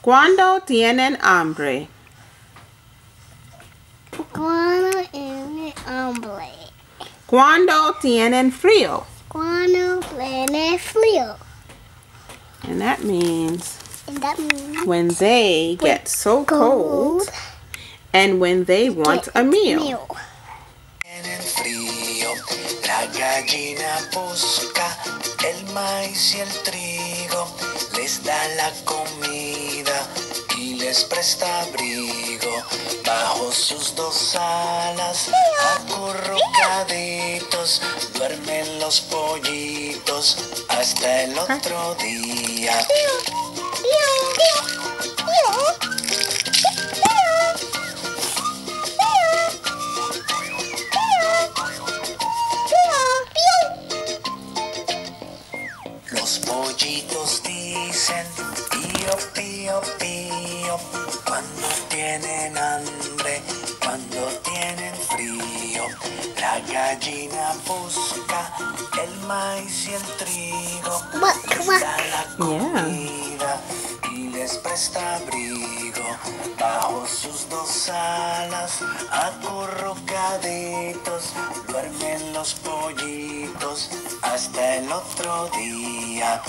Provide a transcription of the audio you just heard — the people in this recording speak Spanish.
Cuando tienen hambre. Cuando tiene hambre. Cuando tienen frío. Cuando tiene frío. And that means And that means when they get so cold and when they want a meal. meal. La gallina busca el maíz y el trigo, les da la comida y les presta abrigo. Bajo sus dos alas, acurrucaditos, duermen los pollitos hasta el otro día. Los pollitos dicen pío, pío, pío cuando tienen hambre, cuando tienen frío. La gallina busca el maíz y el trigo, da la comida y les presta abrigo. Bajo sus dos alas, acurrucaditos, duermen los pollitos hasta el otro día.